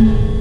Thank